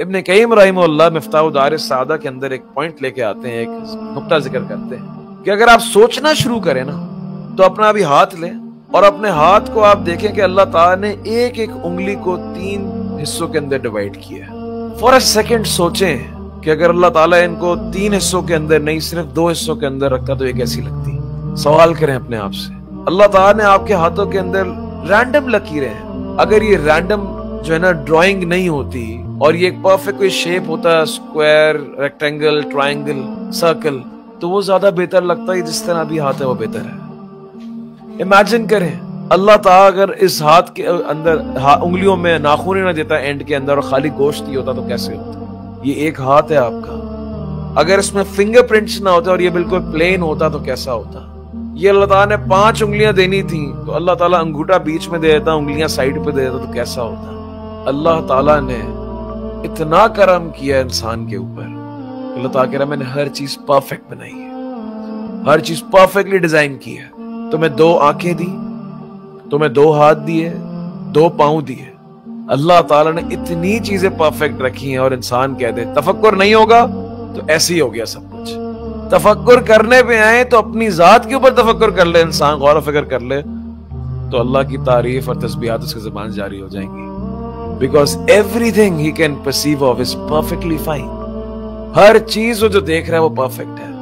इब्ने कईम रहीम मिफ्ताउदार सादा के अंदर एक पॉइंट लेके आते हैं, एक नुकता ज़िक्र करते हैं कि अगर आप सोचना शुरू करें ना तो अपना अभी हाथ लें और अपने हाथ को आप देखें कि अल्लाह ताला ने एक एक उंगली को तीन हिस्सों के अंदर डिवाइड किया फॉर अ सेकेंड सोचें कि अगर अल्लाह ताला इनको तीन हिस्सों के अंदर नहीं, सिर्फ़ दो हिस्सों के अंदर रखता तो ये कैसी लगती? सवाल करें अपने आप से। अल्लाह ताला ने आपके हाथों के अंदर रैंडम लकीरें हैं। अगर ये रैंडम जो है ना ड्राइंग नहीं होती और ये एक परफेक्ट कोई शेप होता है स्क्वायर रेक्टेंगल ट्राइंगल सर्कल तो वो ज़्यादा बेहतर लगता है जिस तरह अभी हाथ है वो बेहतर है। इमेजिन करें अल्लाह ताला अगर इस हाथ के अंदर हा, उंगलियों में नाखून ना देता एंड के अंदर और खाली गोश्त ही होता तो कैसे होता? ये एक हाथ है आपका। अगर इसमें फिंगरप्रिंट्स ना होते और ये बिल्कुल प्लेन होता तो कैसा होता? ये अल्लाह ताला ने पाँच उंगलियाँ देनी थी तो अल्लाह ताला अंगूठा बीच में दे देता उंगलियाँ साइड पे दे देता तो कैसा होता? अल्लाह ताला ने इतना करम किया इंसान के ऊपर मैंने हर चीज़ परफेक्ट बनाई है। हर चीज़ परफेक्टली डिज़ाइन की है। तुम्हें दो आँखें दी, तुम्हें दो हाथ दिए, दो पाँव दिए। अल्लाह ताला ने इतनी चीज़ें परफेक्ट रखी हैं और इंसान कह दे तफक्कुर नहीं होगा तो ऐसे ही हो गया सब कुछ। तफक्कुर करने पे आए तो अपनी जात के ऊपर तफक्कुर कर ले इंसान, गौर फ़िक्र कर ले तो अल्लाह की तारीफ़ और तस्बियात उसकी जबान जारी हो जाएँगी। Because everything he can perceive of is perfectly fine हर चीज़ वो जो देख रहा है वो परफेक्ट है।